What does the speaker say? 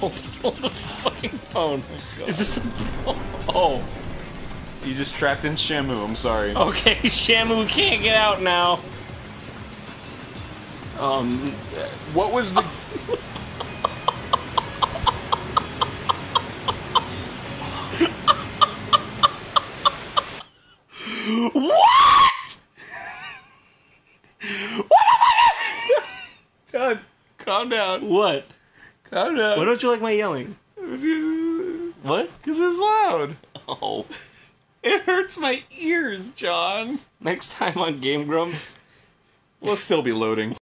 hold, hold the fucking phone. Is this? A, Oh. You just trapped in Shamu, I'm sorry. okay, Shamu can't get out now. Um, what was the. What? God, calm down. What? Why don't you like my yelling? What? Because it's loud. Oh. It hurts my ears, Jon. Next time on Game Grumps. We'll still be loading.